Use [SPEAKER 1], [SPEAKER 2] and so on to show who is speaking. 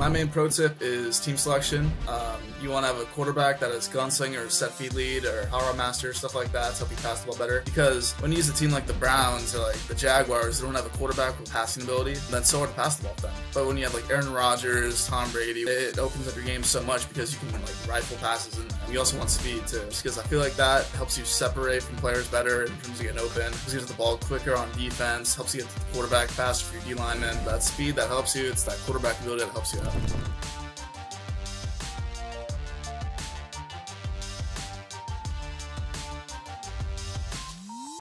[SPEAKER 1] My main pro tip is team selection. Um, you want to have a quarterback that is gunslinger, or set feet lead, or power master, stuff like that to help you pass the ball better. Because when you use a team like the Browns or like the Jaguars, they don't have a quarterback with passing ability, then so hard to pass the ball them. But when you have like Aaron Rodgers, Tom Brady, it opens up your game so much because you can like rifle passes and you also want speed too. Just because I feel like that helps you separate from players better in terms of getting open. Helps you get the ball quicker on defense. Helps you get the quarterback faster for your D lineman. That speed that helps you. It's that quarterback ability that helps you out.